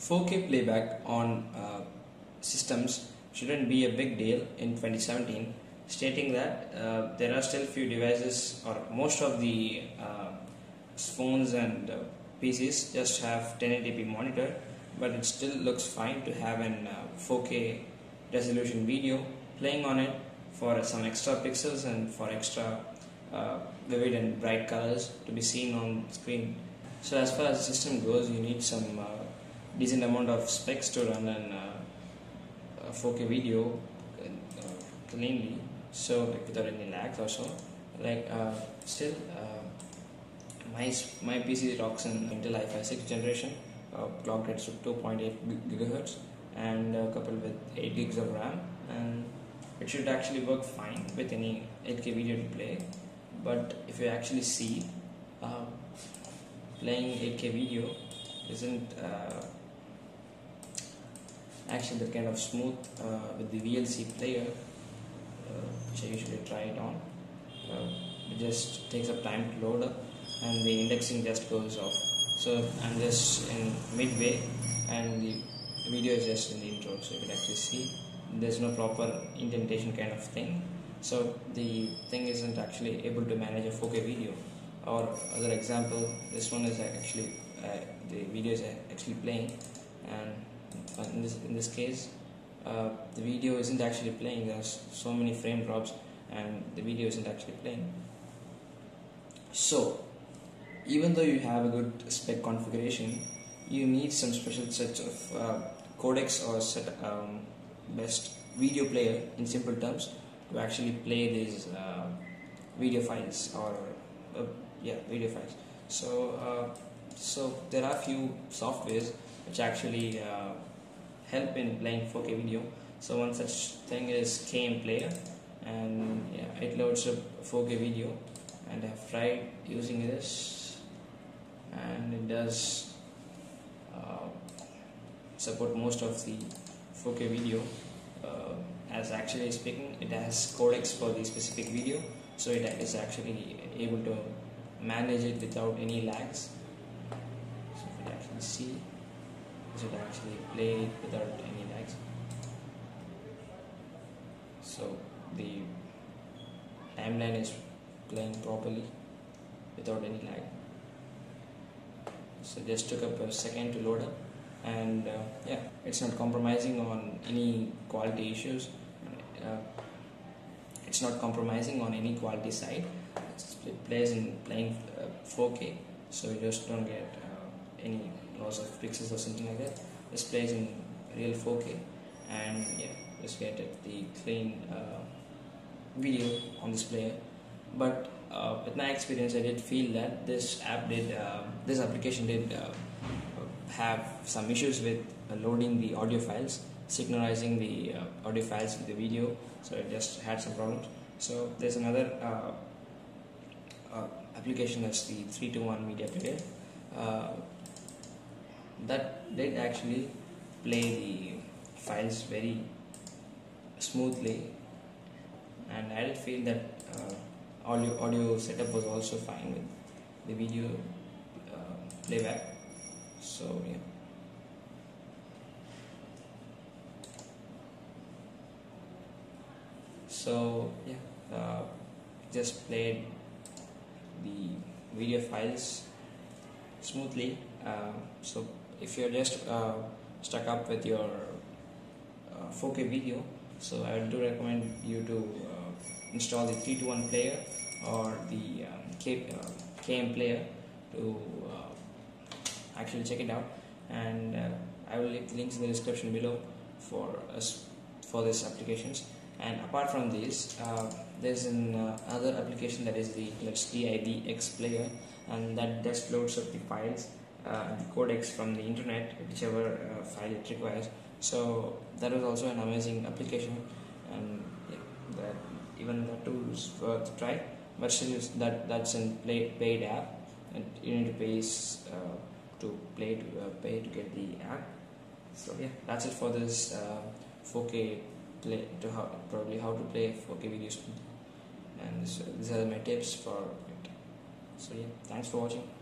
4K playback on uh, systems shouldn't be a big deal in 2017, stating that uh, there are still few devices or most of the uh, phones and uh, PCs just have 1080p monitor, but it still looks fine to have an 4K resolution video playing on it for some extra pixels and for extra uh, vivid and bright colors to be seen on screen. So as far as the system goes, you need some uh, decent amount of specs to run an uh, 4K video uh, cleanly, so like without any lags or so. Like uh, still, uh, my my PC rocks an Intel i5 6th generation, clock rates of 2.8 gigahertz, and coupled with 8 gigs of RAM, and it should actually work fine with any 8K video to play. But if you actually see, uh, playing 8K video isn't uh, actually that kind of smooth uh, with the VLC player uh, which I usually try it on. Uh, it just takes up time to load up and the indexing just goes off. So I'm just in midway and the video is just in the intro so you can actually see. There's no proper indentation kind of thing. So the thing isn't actually able to manage a 4K video. Or other example this one is actually uh, the video is actually playing and in this in this case uh, the video isn't actually playing. There's so many frame drops and the video isn't actually playing. So even though you have a good spec configuration you need some special sets of uh, codecs or set um, best video player in simple terms to actually play these uh, video files or uh, yeah video files. So uh, so there are few softwares which actually uh, help in playing 4K video. So one such thing is KM Player, and yeah, it loads up 4K video, and I've tried using this, and it does uh, support most of the 4K video. Uh, as actually speaking, it has codecs for the specific video, so it is actually able to manage it without any lags. So if you actually see should actually play it without any lags so the timeline is playing properly without any lag. So just took up a second to load up and uh, yeah it's not compromising on any quality issues. Uh, it's not compromising on any quality side. It plays in playing uh, 4k so you just don't get uh, any loss of pixels or something like that this plays in real 4k and yeah just get the clean uh, video on this player. But uh, with my experience I did feel that this app did uh, this application did uh, have some issues with loading the audio files synchronizing the uh, audio files with the video. So it just had some problems. So there's another uh, application that's the 321 media player that did actually play the files very smoothly. And I did feel that uh, audio audio setup was also fine with the video uh, playback. So yeah. So yeah uh, just played the video files smoothly. Uh, so if you're just uh, stuck up with your uh, 4K video so I do recommend you to uh, install the 321 player or the um, K, uh, KM player to uh, actually check it out. And I will leave the links in the description below for us for these applications. And apart from these there's another application that is the let's DivX player and that just loads up the files codecs from the internet whichever uh, file it requires. So that was also an amazing application. And yeah, that even that tool is worth try. But still that that's a paid app. And you need to pay uh, to play to uh, pay to get the app. So yeah that's it for this 4k uh, play to how probably how to play 4k videos. And this, these are my tips for it. So yeah thanks for watching